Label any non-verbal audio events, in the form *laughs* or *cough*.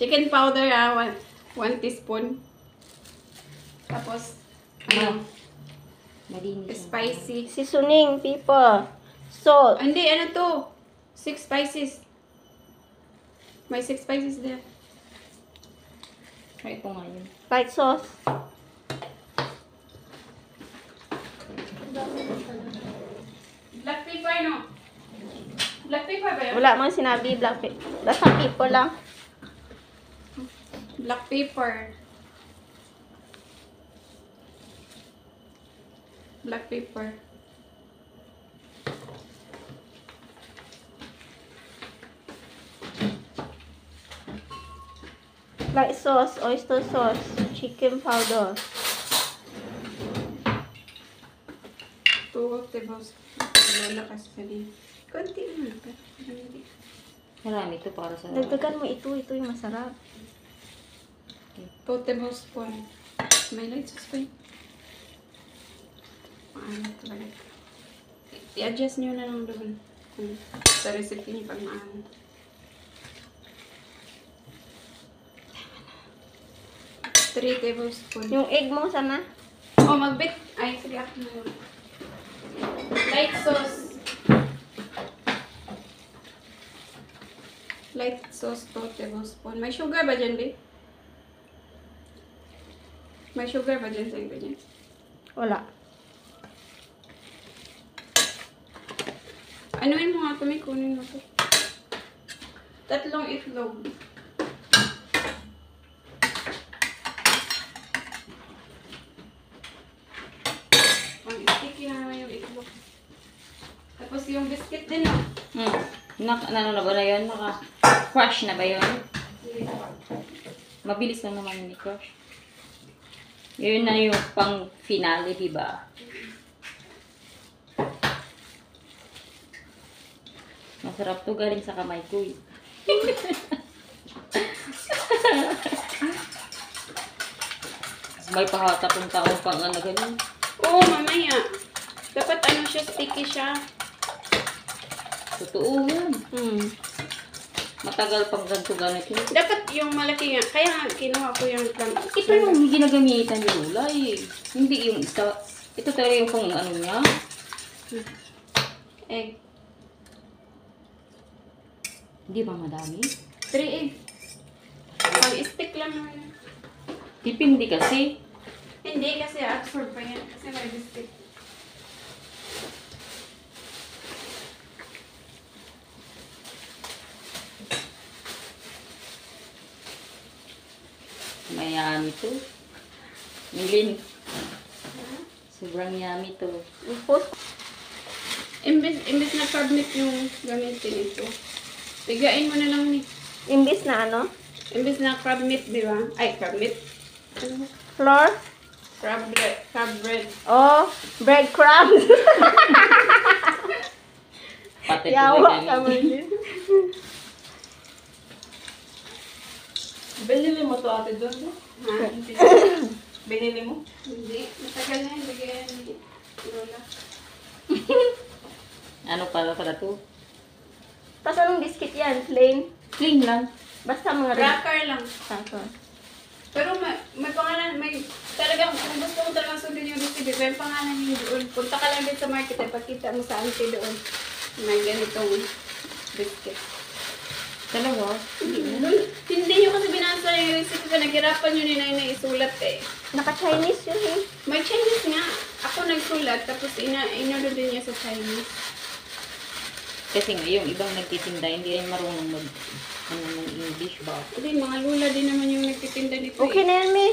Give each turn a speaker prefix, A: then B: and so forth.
A: Chicken powder, ah, one, one teaspoon. Tapos, ano,
B: Malinis.
A: spicy.
C: Seasoning, people. Salt.
A: Ah, Hindi, ano to? Six spices. May six spices there.
B: Try ko nga yun.
C: White sauce.
A: Black pepper, no? Black pepper ba yun?
C: Wala mang sinabi, black pepper. Basta people lang.
A: Black pepper. Black pepper.
C: White sauce, oyster sauce, chicken powder.
A: Two tablespoons. Lalakas ka din. Konti lang. pero hindi.
B: Marami ito para sa...
C: Dagdagan mo ito, ito yung masarap.
A: Two tablespoons. May light sauce pa yun. Maano talaga. I-adjust nyo na lang doon. Kung sa recipe niyo pag maano. Three tablespoons.
C: Yung egg mo sana.
A: Oh, magbit. Ay, sige ako na yun. Light sauce. Light sauce, 2 tablespoon. May sugar ba dyan, babe? May sugar ba dyan sa ingredients?
C: Wala.
A: Anuin mo nga ito, may kunin mo to. Tatlong itlog. Sticky na naman yung itlog. Tapos yung biscuit din, no?
B: Hmm. Nak ano na ba na yun? Naka-crush na ba yun? Mabilis lang naman yun i-crush. Yun na yung pang finale, di ba? Masarap to galing sa kamay ko eh. *laughs* May pahatap yung tao pang ano ganun.
A: Oo, mamaya. Dapat ano siya, sticky siya.
B: Totoo yun.
C: Hmm.
B: Matagal pang ganito ganit yun.
A: Dapat yung malaki nga. Kaya nga, kinuha ko yung lang.
B: Ito yung ginagamitan ni Lola eh. Hindi yung isa. Ito talaga yung kung ano niya.
A: Egg.
B: Hindi ba madami?
A: Three egg. Pang stick lang naman. yun.
B: Dipindi kasi.
A: Hindi, kasi absorb pa yan. Kasi may biscuit.
B: Yummy to. Milin. Sobrang yummy to.
C: Impose.
A: Imbis, imbis na cabinet yung gamitin ito. Pigain mo na lang ni.
C: Imbis na ano?
A: Imbis na crab meat, di ba? Ay, crab meat.
C: Flour.
A: Crab bread. Crab bread.
C: Oh, breadcrumbs.
B: Pati
C: Yawa ka
B: kami. *laughs*
C: man din.
D: Binili mo to ate doon?
A: Ha? *coughs*
D: Binili mo?
A: Hindi. Matagal na yun. Bigyan ni Lola. *laughs*
B: Ano pala pala to?
C: Tapos anong biscuit yan? Plain?
B: Clean lang.
C: Basta mga.
A: Cracker lang.
C: Tapos.
A: Pero may, may pangalan, may talagang, kung gusto mo talagang sundin yung recipe, may pangalan yung doon. Punta ka lang din sa market, eh, pagkita mo sa auntie doon. May ganitong biscuit.
B: Talaga?
A: Doon, hindi nyo kasi binasa yung recipe pa, naghirapan yun ni Nanay isulat eh.
C: Naka-Chinese yun eh.
A: May Chinese nga. Ako nagsulat, tapos ina inalo din niya sa Chinese.
B: Kasi nga yung ibang nagtitinda, hindi rin marunong mag ano, ng English ba?
A: Kasi mga lula din naman yung nagtitinda nito.
C: Okay
A: eh.
C: na yan, me.